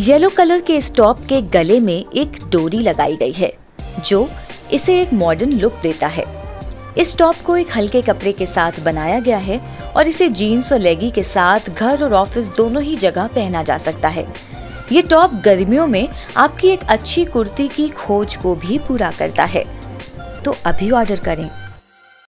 Yellow colour के इस top के गले में एक डोरी लगाई गई है, जो इसे एक मॉडर्न लुक देता है। इस टॉप को एक हल्के कपड़े के साथ बनाया गया है और इसे जीन्स और लेगी के साथ घर और ऑफ़िस दोनों ही जगह पहना जा सकता है। ये टॉप गर्मियों में आपकी एक अच्छी कुर्ती की खोज को भी पूरा करता है। तो अभी ऑर्डर करें।